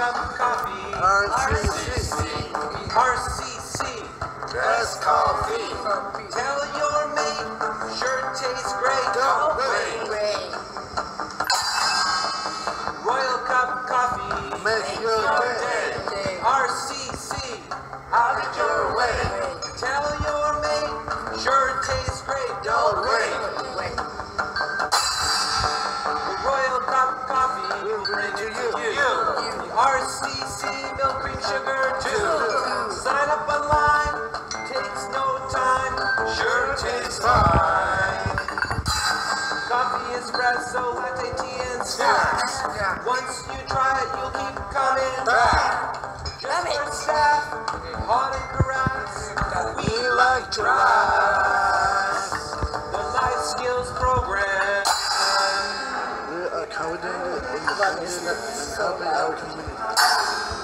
cup coffee. RCC. RCC. Best coffee. Tell your mate, sure tastes great. Don't wait. Royal cup coffee. Make your day. RCC. Out of your way. Tell your mate, sure tastes great. Don't wait. Royal cup coffee. We'll bring it to you. Tastes fine. Coffee, espresso, latte, tea, and snacks. Once you try it, you'll keep coming back. Just for staff, hot and caress, we like dress. The life skills program. We're the and helping our community.